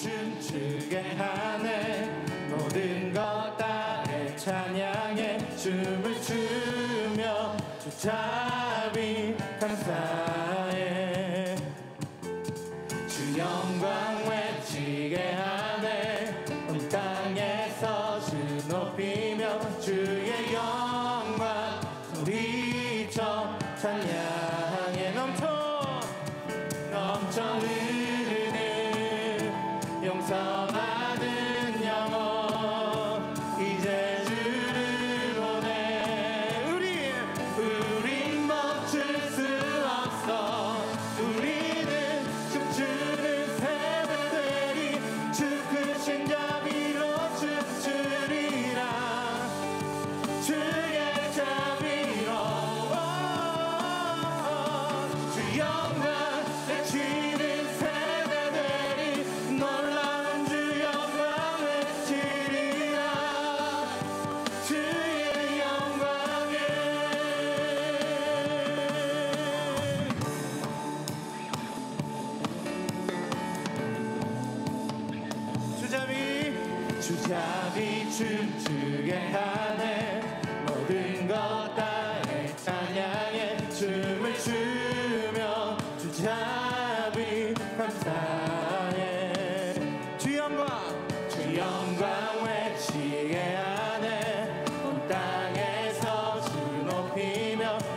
춤추게 하네? 모든 것 다해 찬양해 춤을 추며 주 자비 감사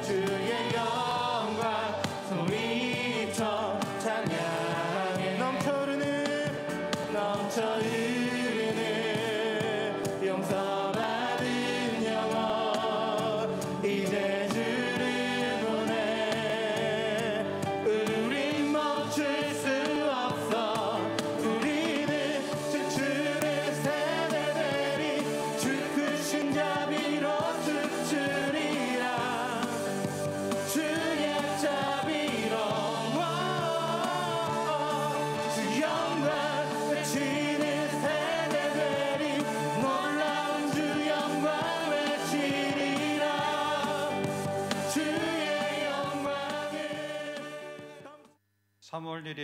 주의 영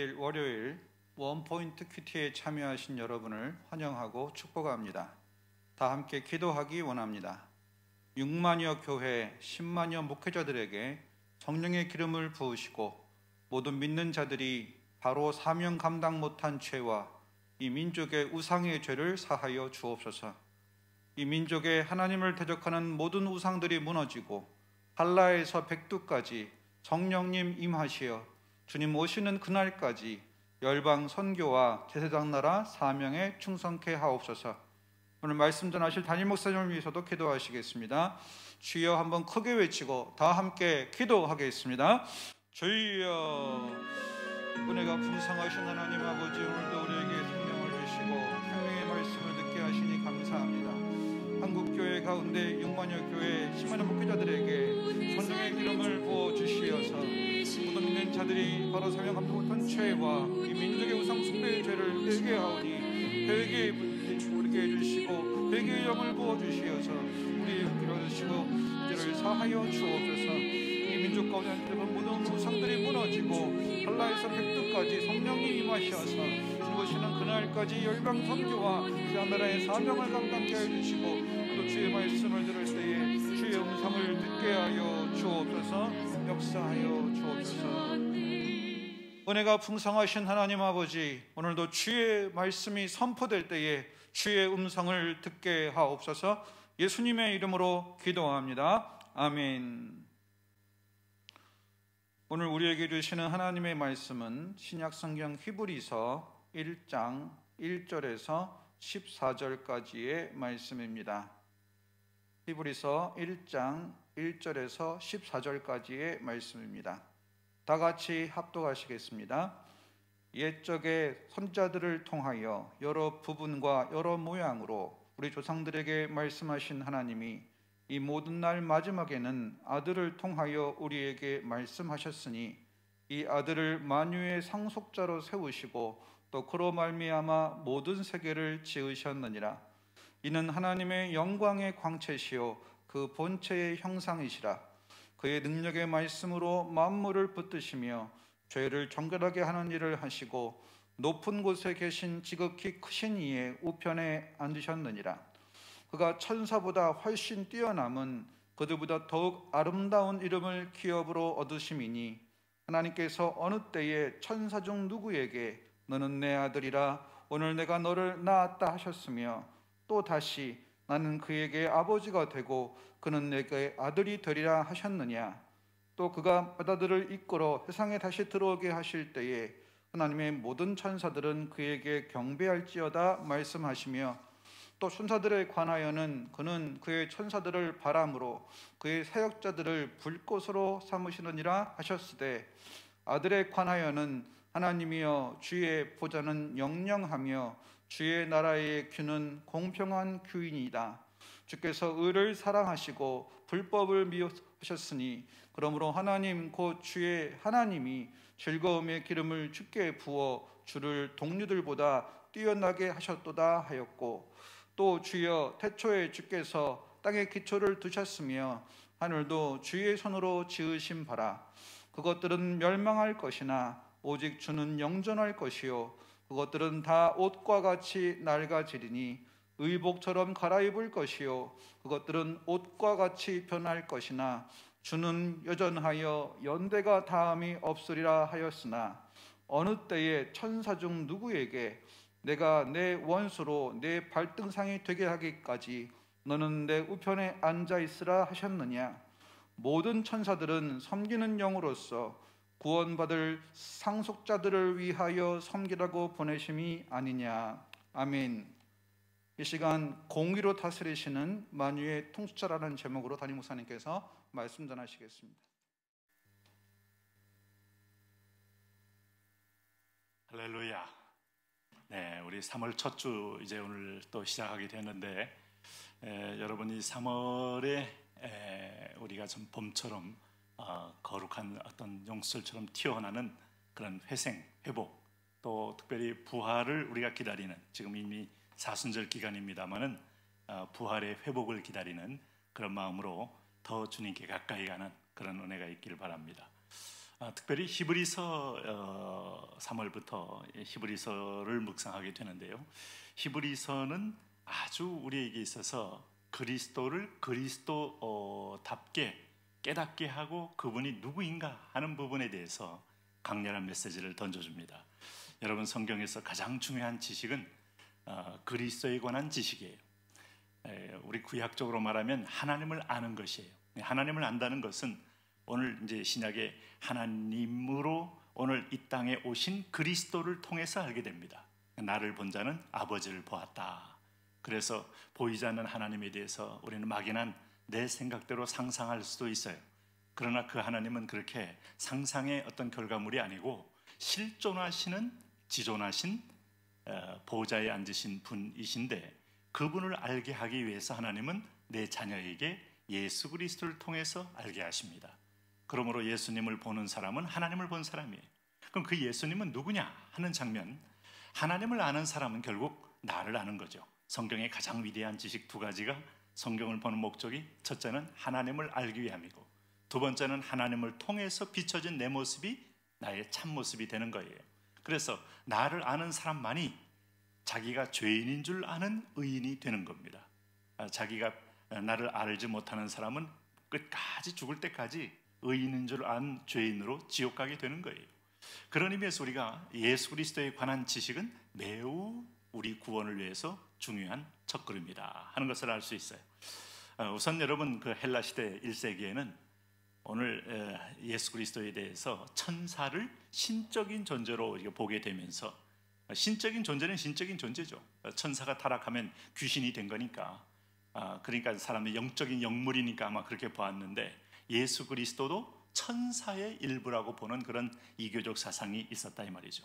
3월 1일 월요일 원포인트 큐티에 참여하신 여러분을 환영하고 축복합니다. 다 함께 기도하기 원합니다. 6만여 교회, 10만여 목회자들에게 성령의 기름을 부으시고 모든 믿는 자들이 바로 사명 감당 못한 죄와 이 민족의 우상의 죄를 사하여 주옵소서. 이 민족의 하나님을 대적하는 모든 우상들이 무너지고 한라에서 백두까지 성령님 임하시어 주님 오시는 그날까지 열방 선교와 제사장 나라 사명에 충성케 하옵소서. 오늘 말씀 전하실 담임 목사님을 위해서도 기도하시겠습니다. 주여 한번 크게 외치고 다 함께 기도하겠습니다. 주여 은혜가 풍성하신 하나님 아버지 오늘도 우리에게 가운데 6만여 교회 10만여 목회자들에게 성령의 기름을 부어 주시어서 모든 믿는 자들이 바로 사명 감당 못한 죄와 이 민족의 우상 숭배의 죄를 회개하오니 회개의 분을 우리게 해주시고 회개의 영을 부어 주시어서 우리의 기도를 주시고 죄를 사하여 주옵소서. 이 민족 가운데 모든 우상들이 무너지고 한라에서 백두까지 성령이 임하셔서 죽으시는 그날까지 열방 선교와 그 나라의 사명을 감당케 해주시고 또 주의 말씀을 들을 때에 주의 음성을 듣게 하여 주옵소서 역사하여 주옵소서. 은혜가 풍성하신 하나님 아버지 오늘도 주의 말씀이 선포될 때에 주의 음성을 듣게 하옵소서. 예수님의 이름으로 기도합니다. 아멘. 오늘 우리에게 주시는 하나님의 말씀은 신약 성경 히브리서 1장 1절에서 14절까지의 말씀입니다. 히브리서 1장 1절에서 14절까지의 말씀입니다. 다 같이 합독하시겠습니다. 옛적의 선자들을 통하여 여러 부분과 여러 모양으로 우리 조상들에게 말씀하신 하나님이 이 모든 날 마지막에는 아들을 통하여 우리에게 말씀하셨으니 이 아들을 만유의 상속자로 세우시고 또 그로 말미암아 모든 세계를 지으셨느니라 이는 하나님의 영광의 광채시요 그 본체의 형상이시라 그의 능력의 말씀으로 만물을 붙드시며 죄를 정결하게 하는 일을 하시고 높은 곳에 계신 지극히 크신 이의 우편에 앉으셨느니라. 그가 천사보다 훨씬 뛰어남은 그들보다 더욱 아름다운 이름을 기업으로 얻으심이니 하나님께서 어느 때에 천사 중 누구에게 너는 내 아들이라 오늘 내가 너를 낳았다 하셨으며 또 다시 나는 그에게 아버지가 되고 그는 내게 아들이 되리라 하셨느냐? 또 그가 바다들을 이끌어 세상에 다시 들어오게 하실 때에 하나님의 모든 천사들은 그에게 경배할지어다 말씀하시며 또 천사들에 관하여는 그는 그의 천사들을 바람으로 그의 사역자들을 불꽃으로 삼으시느니라 하셨으되 아들에 관하여는 하나님이여 주의 보좌는 영영하며 주의 나라의 규는 공평한 규인이다. 주께서 의를 사랑하시고 불법을 미워하셨으니 그러므로 하나님 곧 주의 하나님이 즐거움의 기름을 주께 부어 주를 동료들보다 뛰어나게 하셨도다 하였고 또 주여 태초에 주께서 땅에 기초를 두셨으며 하늘도 주의 손으로 지으신 바라 그것들은 멸망할 것이나 오직 주는 영존할 것이요 그것들은 다 옷과 같이 낡아지리니 의복처럼 갈아입을 것이요. 그것들은 옷과 같이 변할 것이나 주는 여전하여 연대가 다함이 없으리라 하였으나 어느 때에 천사 중 누구에게 내가 내 원수로 내 발등상이 되게 하기까지 너는 내 우편에 앉아 있으라 하셨느냐? 모든 천사들은 섬기는 영으로서 구원받을 상속자들을 위하여 섬기라고 보내심이 아니냐 아멘. 이 시간 공의로 다스리시는 만유의 통수자라는 제목으로 담임 목사님께서 말씀 전하시겠습니다. 할렐루야. 네, 우리 3월 첫 주 이제 오늘 또 시작하게 되는데 에, 여러분 이 3월에 에, 우리가 좀 봄처럼 어, 거룩한 어떤 용술처럼 튀어나는 그런 회생, 회복, 또 특별히 부활을 우리가 기다리는 지금 이미 사순절 기간입니다만은 어, 부활의 회복을 기다리는 그런 마음으로 더 주님께 가까이 가는 그런 은혜가 있기를 바랍니다. 아, 특별히 히브리서 어, 3월부터 히브리서를 묵상하게 되는데요. 히브리서는 아주 우리에게 있어서 그리스도를 그리스도답게 깨닫게 하고 그분이 누구인가 하는 부분에 대해서 강렬한 메시지를 던져줍니다. 여러분 성경에서 가장 중요한 지식은 어, 그리스도에 관한 지식이에요. 우리 구약적으로 말하면 하나님을 아는 것이에요. 하나님을 안다는 것은 오늘 이제 신약의 하나님으로 오늘 이 땅에 오신 그리스도를 통해서 알게 됩니다. 나를 본 자는 아버지를 보았다. 그래서 보이지 않는 하나님에 대해서 우리는 막연한 내 생각대로 상상할 수도 있어요. 그러나 그 하나님은 그렇게 상상의 어떤 결과물이 아니고 실존하시는 지존하신 어, 보좌에 앉으신 분이신데 그분을 알게 하기 위해서 하나님은 내 자녀에게 예수 그리스도를 통해서 알게 하십니다. 그러므로 예수님을 보는 사람은 하나님을 본 사람이에요. 그럼 그 예수님은 누구냐 하는 장면. 하나님을 아는 사람은 결국 나를 아는 거죠. 성경의 가장 위대한 지식 두 가지가 성경을 보는 목적이 첫째는 하나님을 알기 위함이고 두 번째는 하나님을 통해서 비춰진 내 모습이 나의 참 모습이 되는 거예요. 그래서 나를 아는 사람만이 자기가 죄인인 줄 아는 의인이 되는 겁니다. 아, 자기가 나를 알지 못하는 사람은 끝까지 죽을 때까지 의인인 줄 안 죄인으로 지옥 가게 되는 거예요. 그런 의미에서 우리가 예수 그리스도에 관한 지식은 매우 우리 구원을 위해서 중요한 첫 걸음이다 하는 것을 알 수 있어요. 어, 우선 여러분 그 헬라 시대 1세기에는 오늘 예수 그리스도에 대해서 천사를 신적인 존재로 보게 되면서 신적인 존재는 신적인 존재죠. 천사가 타락하면 귀신이 된 거니까. 아, 그러니까 사람이 영적인 영물이니까 아마 그렇게 보았는데 예수 그리스도도 천사의 일부라고 보는 그런 이교적 사상이 있었다 이 말이죠.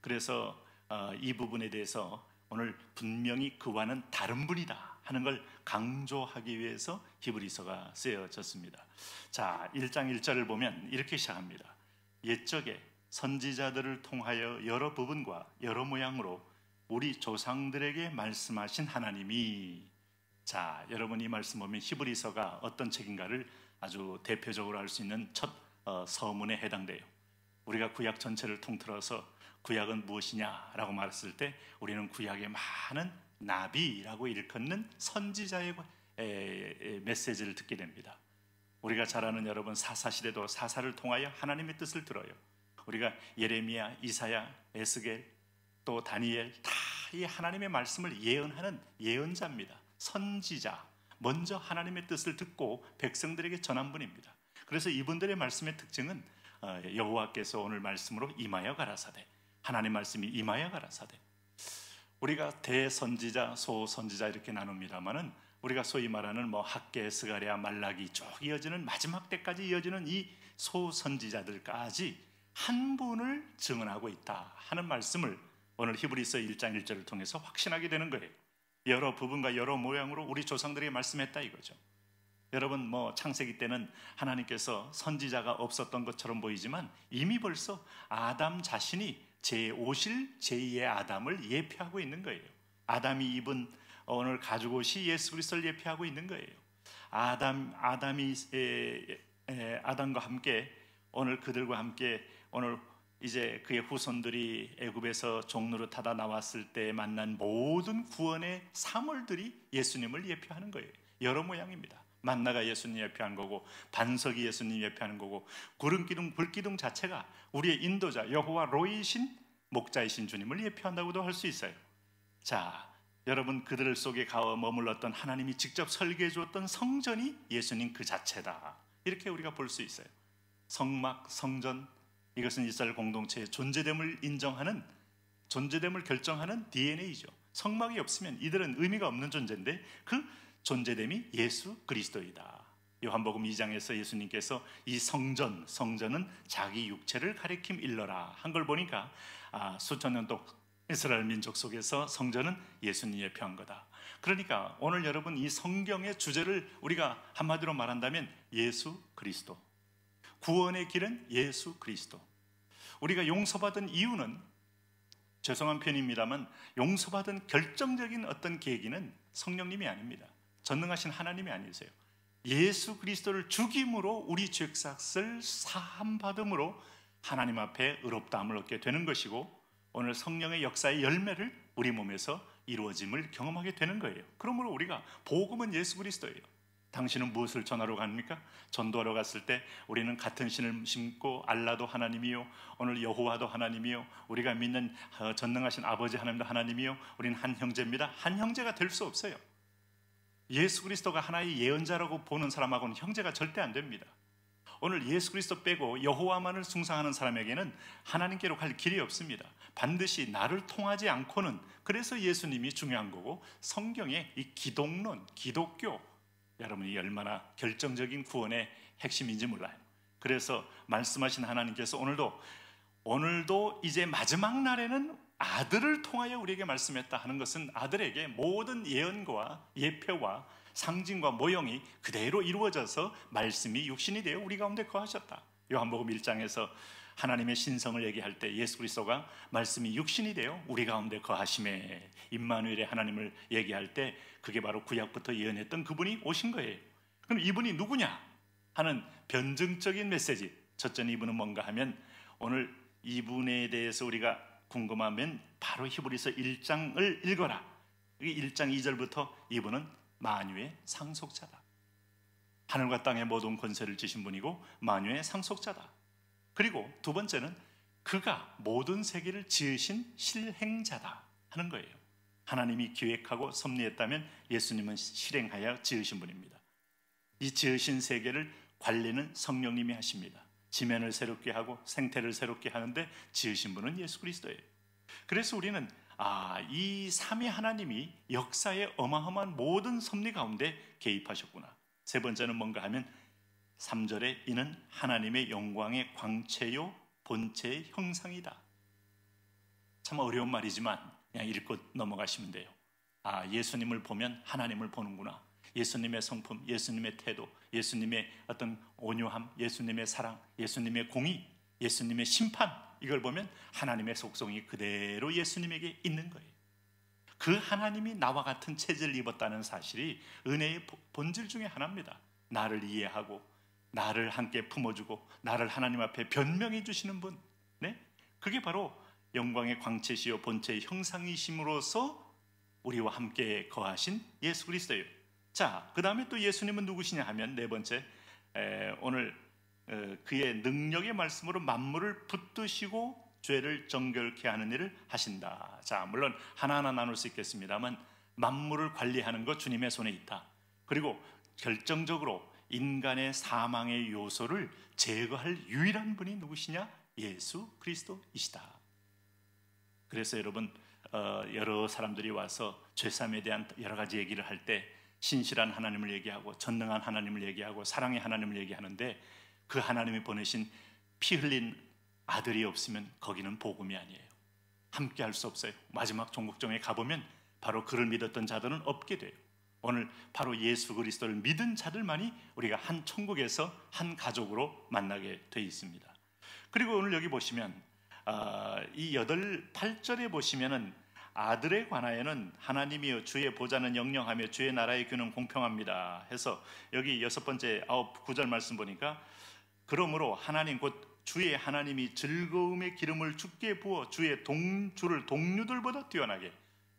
그래서 어, 이 부분에 대해서 오늘 분명히 그와는 다른 분이다 하는 걸 강조하기 위해서 히브리서가 쓰여졌습니다. 자, 1장 1절을 보면 이렇게 시작합니다. 옛적에 선지자들을 통하여 여러 부분과 여러 모양으로 우리 조상들에게 말씀하신 하나님이 자, 여러분 이 말씀 보면 히브리서가 어떤 책인가를 아주 대표적으로 알 수 있는 첫 어, 서문에 해당돼요. 우리가 구약 전체를 통틀어서 구약은 무엇이냐라고 말했을 때 우리는 구약의 많은 나비라고 일컫는 선지자의 메시지를 듣게 됩니다. 우리가 잘 아는 여러분 사사 시대도 사사를 통하여 하나님의 뜻을 들어요. 우리가 예레미야, 이사야, 에스겔, 또 다니엘 다 이 하나님의 말씀을 예언하는 예언자입니다. 선지자. 먼저 하나님의 뜻을 듣고 백성들에게 전한 분입니다. 그래서 이분들의 말씀의 특징은 어, 여호와께서 오늘 말씀으로 임하여 가라사대. 하나님 말씀이 임하여 가라사대. 우리가 대선지자, 소선지자 이렇게 나눕니다만은 우리가 소위 말하는 뭐 학계, 스가랴, 말라기 쭉 이어지는 마지막 때까지 이어지는 이 소선지자들까지 한 분을 증언하고 있다 하는 말씀을 오늘 히브리서 1장 1절을 통해서 확신하게 되는 거예요. 여러 부분과 여러 모양으로 우리 조상들이 말씀했다 이거죠. 여러분 뭐 창세기 때는 하나님께서 선지자가 없었던 것처럼 보이지만 이미 벌써 아담 자신이 제5실 제2의 아담을 예표하고 있는 거예요. 아담이 입은 오늘 가죽옷이 예수 그리스도를 예표하고 있는 거예요. 아담 아담이 에, 에, 아담과 함께 오늘 그들과 함께 오늘 이제 그의 후손들이 애굽에서 종로를 타다 나왔을 때 만난 모든 구원의 사물들이 예수님을 예표하는 거예요. 여러 모양입니다. 만나가 예수님 예표한 거고 반석이 예수님 예표하는 거고 구름 기둥 불 기둥 자체가 우리의 인도자 여호와 로이신 목자이신 주님을 예표한다고도 할 수 있어요. 자, 여러분 그들 속에 가어 머물렀던 하나님이 직접 설계해 주었던 성전이 예수님 그 자체다. 이렇게 우리가 볼 수 있어요. 성막, 성전 이것은 이스라엘 공동체의 존재됨을 인정하는 존재됨을 결정하는 DNA죠. 성막이 없으면 이들은 의미가 없는 존재인데 그 존재됨이 예수 그리스도이다. 요한복음 2장에서 예수님께서 이 성전, 성전은 자기 육체를 가리킴 일러라 한 걸 보니까 아, 수천 년동 이스라엘 민족 속에서 성전은 예수님 예표한 거다. 그러니까 오늘 여러분 이 성경의 주제를 우리가 한마디로 말한다면 예수 그리스도. 구원의 길은 예수 그리스도. 우리가 용서받은 이유는 죄송한 편입니다만 용서받은 결정적인 어떤 계기는 성령님이 아닙니다. 전능하신 하나님이 아니세요. 예수 그리스도를 죽임으로 우리 죄악을 사함 받음으로 하나님 앞에 의롭다함을 얻게 되는 것이고 오늘 성령의 역사의 열매를 우리 몸에서 이루어짐을 경험하게 되는 거예요. 그러므로 우리가 복음은 예수 그리스도예요. 당신은 무엇을 전하러 갑니까? 전도하러 갔을 때 우리는 같은 신을 심고 알라도 하나님이요 오늘 여호와도 하나님이요 우리가 믿는 어, 전능하신 아버지 하나님도 하나님이요 우리는 한 형제입니다. 한 형제가 될 수 없어요. 예수 그리스도가 하나의 예언자라고 보는 사람하고는 형제가 절대 안 됩니다. 오늘 예수 그리스도 빼고 여호와만을 숭상하는 사람에게는 하나님께로 갈 길이 없습니다. 반드시 나를 통하지 않고는 그래서 예수님이 중요한 거고 성경의 이 기독론, 기독교 여러분이 얼마나 결정적인 구원의 핵심인지 몰라요. 그래서 말씀하신 하나님께서 오늘도 오늘도 이제 마지막 날에는 아들을 통하여 우리에게 말씀했다 하는 것은 아들에게 모든 예언과 예표와 상징과 모형이 그대로 이루어져서 말씀이 육신이 되어 우리 가운데 거하셨다. 요한복음 1장에서 하나님의 신성을 얘기할 때 예수 그리스도가 말씀이 육신이 되어 우리 가운데 거하심에 임마누엘의 하나님을 얘기할 때 그게 바로 구약부터 예언했던 그분이 오신 거예요. 그럼 이분이 누구냐 하는 변증적인 메시지. 첫째는 이분은 뭔가 하면 오늘 이분에 대해서 우리가 궁금하면 바로 히브리서 1장을 읽어라. 1장 2절부터 이분은 만유의 상속자다. 하늘과 땅의 모든 권세를 지신 분이고 만유의 상속자다. 그리고 두 번째는 그가 모든 세계를 지으신 실행자다 하는 거예요. 하나님이 기획하고 섭리했다면 예수님은 실행하여 지으신 분입니다. 이 지으신 세계를 관리는 성령님이 하십니다. 지면을 새롭게 하고 생태를 새롭게 하는데 지으신 분은 예수 그리스도예요. 그래서 우리는 아, 이 삼위 하나님이 역사의 어마어마한 모든 섭리 가운데 개입하셨구나. 세 번째는 뭔가 하면 3절에 이는 하나님의 영광의 광채요 본체의 형상이다. 참 어려운 말이지만 그냥 읽고 넘어가시면 돼요. 아, 예수님을 보면 하나님을 보는구나. 예수님의 성품, 예수님의 태도, 예수님의 어떤 온유함, 예수님의 사랑, 예수님의 공의, 예수님의 심판 이걸 보면 하나님의 속성이 그대로 예수님에게 있는 거예요. 그 하나님이 나와 같은 체질을 입었다는 사실이 은혜의 본질 중에 하나입니다. 나를 이해하고 나를 함께 품어주고 나를 하나님 앞에 변명해 주시는 분. 네? 그게 바로 영광의 광채시요 본체의 형상이심으로서 우리와 함께 거하신 예수 그리스도예요. 자, 그 다음에 또 예수님은 누구시냐 하면 네 번째 에, 오늘 어, 그의 능력의 말씀으로 만물을 붙드시고 죄를 정결케 하는 일을 하신다. 자, 물론 하나하나 나눌 수 있겠습니다만 만물을 관리하는 것 주님의 손에 있다. 그리고 결정적으로 인간의 사망의 요소를 제거할 유일한 분이 누구시냐? 예수 그리스도이시다. 그래서 여러분 어, 여러 사람들이 와서 죄삼에 대한 여러 가지 얘기를 할때 신실한 하나님을 얘기하고 전능한 하나님을 얘기하고 사랑의 하나님을 얘기하는데 그 하나님이 보내신 피 흘린 아들이 없으면 거기는 복음이 아니에요. 함께 할 수 없어요. 마지막 종국정에 가보면 바로 그를 믿었던 자들은 없게 돼요. 오늘 바로 예수 그리스도를 믿은 자들만이 우리가 한 천국에서 한 가족으로 만나게 돼 있습니다. 그리고 오늘 여기 보시면 아, 이 여덟 팔절에 보시면은 아들에 관하여는 하나님이여 주의 보좌는 영영하며 주의 나라의 규는 공평합니다. 해서 여기 여섯 번째 아홉 구절 말씀 보니까 그러므로 하나님 곧 주의 하나님이 즐거움의 기름을 죽게 부어 주의 동 주를 동류들보다 뛰어나게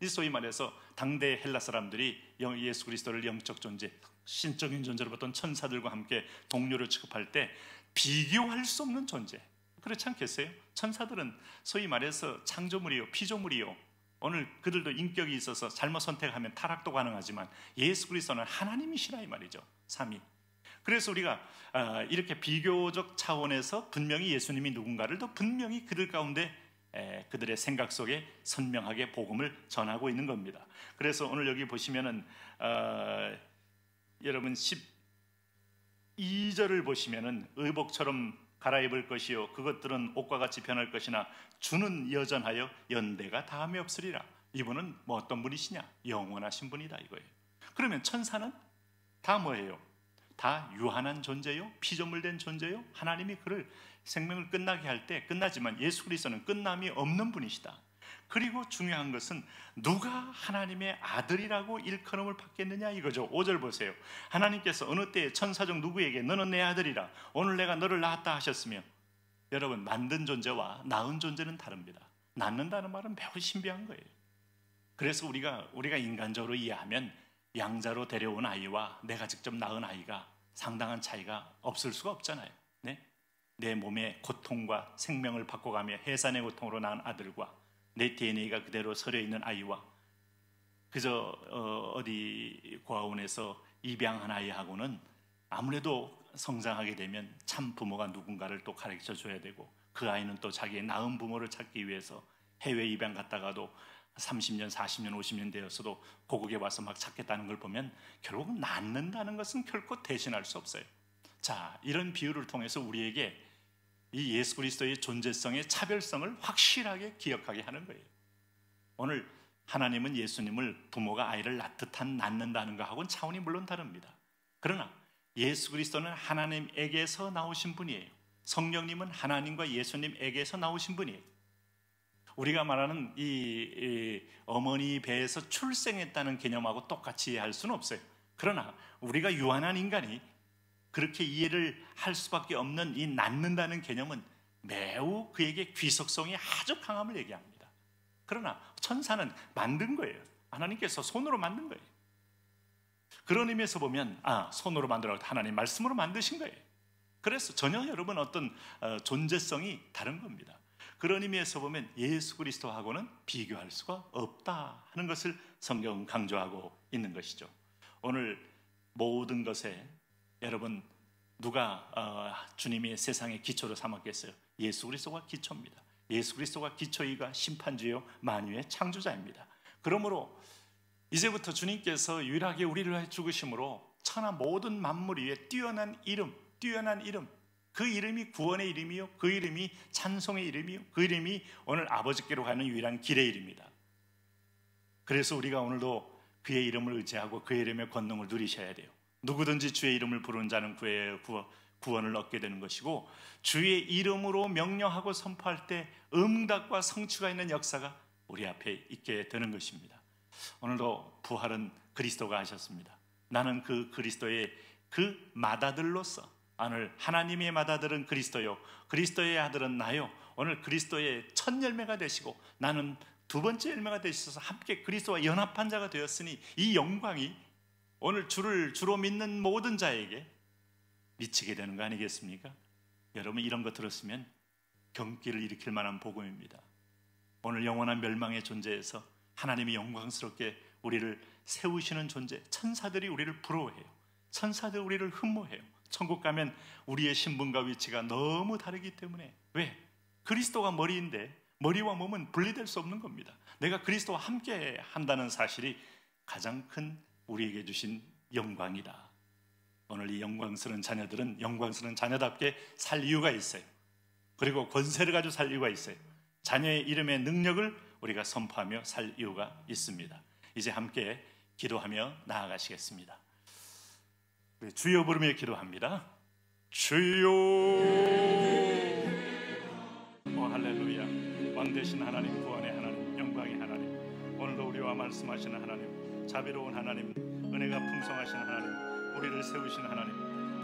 이 소위 말해서 당대 헬라 사람들이 예수 그리스도를 영적 존재, 신적인 존재로 봤던 천사들과 함께 동료를 취급할 때 비교할 수 없는 존재. 그렇지 않겠어요? 천사들은 소위 말해서 창조물이요, 피조물이요. 오늘 그들도 인격이 있어서 잘못 선택하면 타락도 가능하지만 예수 그리스도는 하나님이시라 이 말이죠. 삼위. 그래서 우리가 아, 이렇게 비교적 차원에서 분명히 예수님이 누군가를 더 분명히 그들 가운데 그들의 생각 속에 선명하게 복음을 전하고 있는 겁니다. 그래서 오늘 여기 보시면은 어, 여러분 12절을 보시면은 의복처럼 갈아입을 것이요 그것들은 옷과 같이 변할 것이나 주는 여전하여 연대가 다음에 없으리라. 이분은 뭐 어떤 분이시냐? 영원하신 분이다 이거예요. 그러면 천사는 다 뭐예요? 다 유한한 존재요, 피조물된 존재요. 하나님이 그를 생명을 끝나게 할 때 끝나지만 예수 그리스도는 끝남이 없는 분이시다. 그리고 중요한 것은 누가 하나님의 아들이라고 일컬음을 받겠느냐 이거죠. 5절 보세요. 하나님께서 어느 때에 천사 중 누구에게 너는 내 아들이라 오늘 내가 너를 낳았다 하셨으며 여러분 만든 존재와 낳은 존재는 다릅니다. 낳는다는 말은 매우 신비한 거예요. 그래서 우리가 우리가 인간적으로 이해하면 양자로 데려온 아이와 내가 직접 낳은 아이가 상당한 차이가 없을 수가 없잖아요. 네? 내 몸의 고통과 생명을 바꿔가며 해산의 고통으로 낳은 아들과 내 DNA가 그대로 서려 있는 아이와 그저 어, 디 고아원에서 입양한 아이하고는 아무래도 성장하게 되면 참 부모가 누군가를 또 가르쳐 줘야 되고 그 아이는 또 자기의 낳은 부모를 찾기 위해서 해외 입양 갔다가도 30년, 40년, 50년 되었어도 고국에 와서 막 찾겠다는 걸 보면 결국 낳는다는 것은 결코 대신할 수 없어요. 자, 이런 비유를 통해서 우리에게 이 예수 그리스도의 존재성의 차별성을 확실하게 기억하게 하는 거예요. 오늘 하나님은 예수님을 부모가 아이를 낳듯한 낳는다는 것하고는 차원이 물론 다릅니다. 그러나 예수 그리스도는 하나님에게서 나오신 분이에요. 성령님은 하나님과 예수님에게서 나오신 분이에요. 우리가 말하는 이, 이 어머니 배에서 출생했다는 개념하고 똑같이 이해할 수는 없어요. 그러나 우리가 유한한 인간이 그렇게 이해를 할 수밖에 없는 이 낳는다는 개념은 매우 그에게 귀속성이 아주 강함을 얘기합니다. 그러나 천사는 만든 거예요. 하나님께서 손으로 만든 거예요. 그런 의미에서 보면 아 손으로 만들어 하나님 말씀으로 만드신 거예요. 그래서 전혀 여러분 어떤 어, 존재성이 다른 겁니다. 그런 의미에서 보면 예수 그리스도하고는 비교할 수가 없다 하는 것을 성경은 강조하고 있는 것이죠. 오늘 모든 것에 여러분 누가 어, 주님의 세상의 기초로 삼았겠어요? 예수 그리스도가 기초입니다. 예수 그리스도가 기초이가 심판주요 만유의 창조자입니다. 그러므로 이제부터 주님께서 유일하게 우리를 죽으심으로 천하 모든 만물 위에 뛰어난 이름, 뛰어난 이름, 그 이름이 구원의 이름이요, 그 이름이 찬송의 이름이요, 그 이름이 오늘 아버지께로 가는 유일한 길의 이름입니다. 그래서 우리가 오늘도 그의 이름을 의지하고 그의 이름의 권능을 누리셔야 돼요. 누구든지 주의 이름을 부르는 자는 구의 구원을 얻게 되는 것이고 주의 이름으로 명령하고 선포할 때 응답과 성취가 있는 역사가 우리 앞에 있게 되는 것입니다. 오늘도 부활은 그리스도가 하셨습니다. 나는 그 그리스도의 그 맏아들로서 오늘 하나님의 맏아들은 그리스도요 그리스도의 아들은 나요 오늘 그리스도의 첫 열매가 되시고 나는 두 번째 열매가 되셔서 함께 그리스도와 연합한 자가 되었으니 이 영광이 오늘 주를 주로 믿는 모든 자에게 미치게 되는 거 아니겠습니까? 여러분 이런 거 들었으면 경기를 일으킬 만한 복음입니다. 오늘 영원한 멸망의 존재에서 하나님이 영광스럽게 우리를 세우시는 존재, 천사들이 우리를 부러워해요. 천사들 우리를 흠모해요. 천국 가면 우리의 신분과 위치가 너무 다르기 때문에 왜? 그리스도가 머리인데 머리와 몸은 분리될 수 없는 겁니다. 내가 그리스도와 함께 한다는 사실이 가장 큰 우리에게 주신 영광이다. 오늘 이 영광스러운 자녀들은 영광스러운 자녀답게 살 이유가 있어요. 그리고 권세를 가지고 살 이유가 있어요. 자녀의 이름의 능력을 우리가 선포하며 살 이유가 있습니다. 이제 함께 기도하며 나아가시겠습니다. 주여 부르며 기도합니다. 주여 오 할렐루야 왕 되신 하나님 구원의 하나님 영광의 하나님 오늘도 우리와 말씀하시는 하나님 자비로운 하나님 은혜가 풍성하신 하나님 우리를 세우신 하나님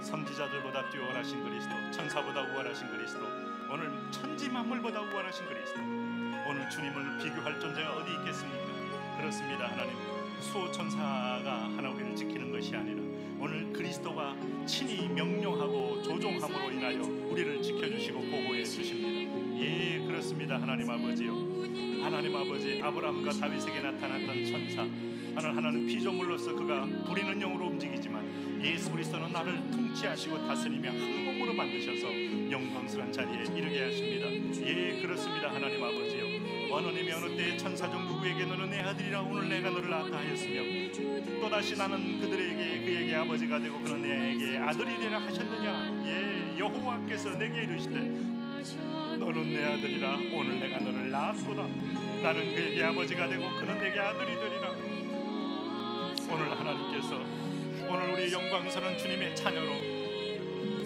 선지자들보다 뛰어나신 그리스도 천사보다 우월하신 그리스도 오늘 천지 만물보다 우월하신 그리스도 오늘 주님을 비교할 존재가 어디 있겠습니까 그렇습니다 하나님 수호 천사가 하나 우리를 지키는 것이 아니라 오늘 그리스도가 친히 명령하고 조종함으로 인하여 우리를 지켜주시고 보호해 주십니다. 예, 그렇습니다. 하나님 아버지요. 하나님 아버지 아브라함과 다윗에게 나타났던 천사. 하나님 하나는 피조물로서 그가 부리는 영으로 움직이지만 예수 그리스도는 나를 통치하시고 다스리며 한 몸으로 만드셔서 영광스러운 자리에 이르게 하십니다. 예, 그렇습니다. 하나님 아버지요. 어느 님이 어느 때에 천사 중 누구에게 너는 내 아들이라 오늘 내가 너를 낳았다 하였으며 또다시 나는 그들에게 그에게 아버지가 되고 그런 내에게 아들이 되라 하셨느냐 예 여호와께서 내게 이르시되 너는 내 아들이라 오늘 내가 너를 낳았도다 나는 그에게 아버지가 되고 그는 내게 아들이 되리라 오늘 하나님께서 오늘 우리 영광스러운 주님의 자녀로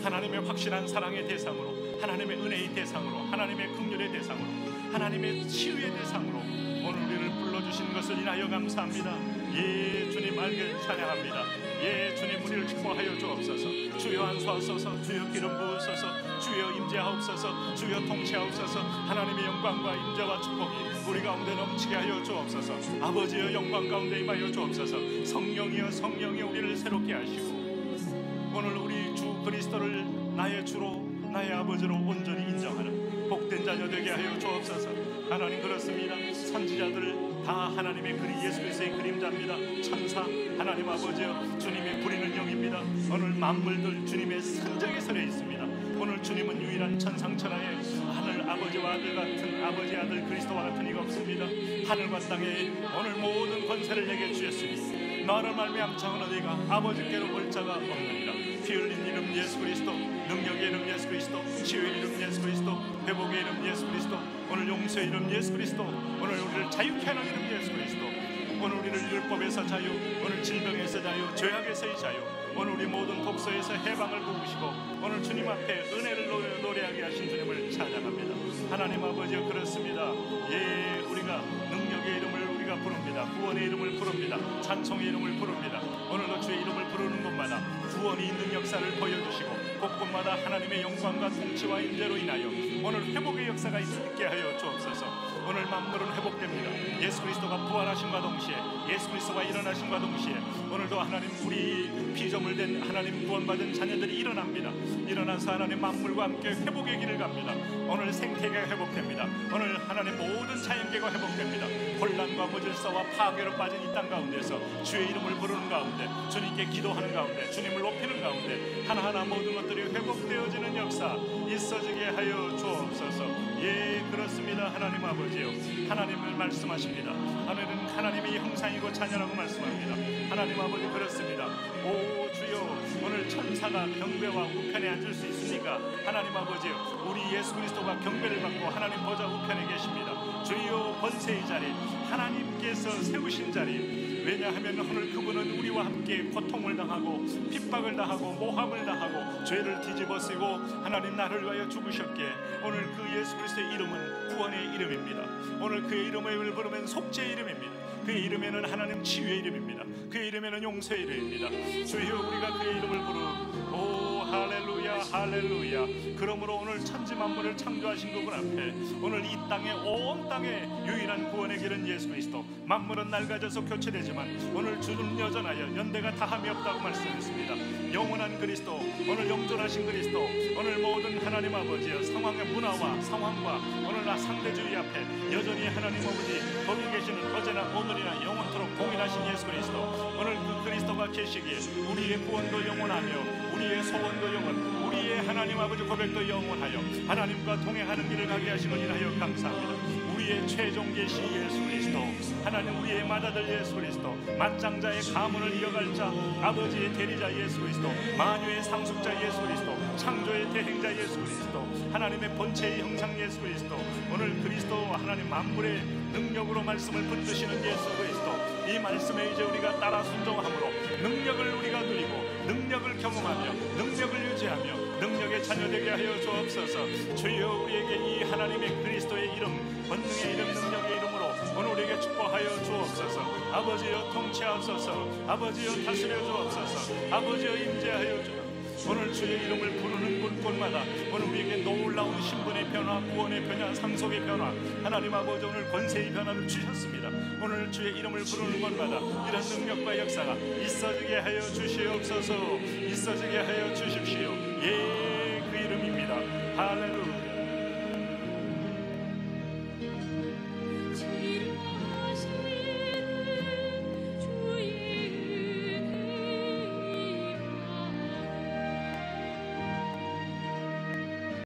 하나님의 확실한 사랑의 대상으로 하나님의 은혜의 대상으로 하나님의 긍휼의 대상으로 하나님의 치유의 대상으로 오늘 우리를 불러주신 것을 인하여 감사합니다. 예, 주님 알게 찬양합니다. 예, 주님 우리를 축복하여 주옵소서. 주여 안수하소서. 주여 기름 부으소서. 주여 임재하옵소서. 주여 통치하옵소서. 하나님의 영광과 임재와 축복이 우리 가운데 넘치게 하여 주옵소서. 아버지여 영광 가운데 임하여 주옵소서. 성령이여 성령이 우리를 새롭게 하시고 오늘 우리 주 그리스도를 나의 주로 나의 아버지로 온전히 인정하는 복된 자녀 되게 하여 주옵소서. 하나님 그렇습니다. 선지자들 다 하나님의 그리 예수 그리스도의 그림자입니다. 천사 하나님 아버지여 주님의 부리는 영입니다. 오늘 만물들 주님의 선정에 서려 있습니다. 오늘 주님은 유일한 천상천하의 하늘 아버지와 아들 같은 아버지 아들 그리스도와 같은 이가 없습니다. 하늘과 땅에 오늘 모든 권세를 내게 주셨으니 나를 말미암창은 너희가 아버지께로 올 자가 없느니라. 피 흘린 이름 예수 그리스도 능력의 이름 예수 그리스도 치유의 이름 예수 그리스도 회복의 이름 예수 그리스도 오늘 용서의 이름 예수 그리스도 오늘 우리를 자유케 하는 이름 예수 그리스도 오늘 우리를 율법에서 자유 오늘 질병에서 자유 죄악에서의 자유 오늘 우리 모든 독서에서 해방을 부으시고 오늘 주님 앞에 은혜를 노래, 노래하게 하신 주님을 찬양합니다. 하나님 아버지여 그렇습니다. 예 우리가 능력의 이름을 우리가 부릅니다. 구원의 이름을 부릅니다. 찬송의 이름을 부릅니다. 오늘도 주의 이름을 부르는 곳마다 구원이 있는 역사를 보여주시고 곳곳마다 하나님의 영광과 통치와 인재로 인하여 오늘 회복의 역사가 있게 하여 주옵소서. 오늘 만물은 회복됩니다. 예수 그리스도가 부활하심과 동시에 예수 그리스도가 일어나심과 동시에 오늘도 하나님 우리 피조물 된 하나님 구원받은 자녀들이 일어납니다. 일어나서 하나님 만물과 함께 회복의 길을 갑니다. 오늘 생태계가 회복됩니다. 오늘 하나님 모든 자연계가 회복됩니다. 혼란과 무질서와 파괴로 빠진 이 땅 가운데서 주의 이름을 부르는 가운데 주님께 기도하는 가운데 주님을 높이는 가운데 하나하나 모든 것들이 회복되어지는 역사 있어지게 하여 주옵소서. 예 그렇습니다 하나님 아버지요 하나님을 말씀하십니다. 하나님은 하나님의 형상이고 자녀라고 말씀합니다. 하나님 아버지 그렇습니다. 오 주여 오늘 천사가 경배와 우편에 앉을 수 있습니까? 하나님 아버지요 우리 예수 그리스도가 경배를 받고 하나님 보좌 우편에 계십니다. 주여 번세의 자리 하나님께서 세우신 자리 왜냐하면 오늘 그분은 우리와 함께 고통을 당하고 핍박을 당하고 모함을 당하고 죄를 뒤집어쓰고 하나님 나를 위하여 죽으셨기에 오늘 그 예수 그리스도의 이름은 구원의 이름입니다. 오늘 그의 이름을 부르면 속죄의 이름입니다. 그의 이름에는 하나님 치유의 이름입니다. 그의 이름에는 용서의 이름입니다. 주여 우리가 그의 이름을 부르 오 할렐루야 할렐루야. 그러므로 오늘 천지 만물을 창조하신 그분 앞에 오늘 이 땅에 온 땅에 유일한 구원의 길은 예수 그리스도. 만물은 낡아져서 교체되지만 오늘 주는 여전하여 연대가 다함이 없다고 말씀했습니다. 영원한 그리스도 오늘 영존하신 그리스도 오늘 모든 하나님 아버지여 상황의 문화와 상황과 오늘 나 상대주의 앞에 여전히 하나님 아버지 거기 계시는 어제나 오늘이나 영원토록 동일하신 예수 그리스도. 오늘 그 그리스도가 계시기에 우리의 구원도 영원하며 우리의 소원도 영원 하나님 아버지 고백도 영원하여 하나님과 동행하는 길을 가게 하시는 일 하여 감사합니다. 우리의 최종 계시 예수 그리스도 하나님 우리의 맏아들 예수 그리스도 만장자의 가문을 이어갈 자 아버지의 대리자 예수 그리스도 만유의 상속자 예수 그리스도 창조의 대행자 예수 그리스도 하나님의 본체의 형상 예수 그리스도 오늘 그리스도 하나님 만물의 능력으로 말씀을 붙드시는 예수 그리스도 이 말씀에 이제 우리가 따라 순종함으로 능력을 우리가 누리고 능력을 경험하며 능력을 유지하며 능력의 자녀되게 하여 주옵소서. 주여 우리에게 이 하나님의 그리스도의 이름 권능의 이름 능력의 이름으로 오늘 우리에게 축복하여 주옵소서. 아버지여 통치하옵소서. 아버지여 다스려 주옵소서. 아버지여 임재하여 주옵소서 오늘 주의 이름을 부르는 곳곳마다 오늘 우리에게 놀라운 신분의 변화, 구원의 변화, 상속의 변화 하나님 아버지 오늘 권세의 변화를 주셨습니다. 오늘 주의 이름을 부르는 곳마다 이런 능력과 역사가 있어지게 하여 주시옵소서. 있어지게 하여 주십시오 예 그 이름입니다. 할렐루야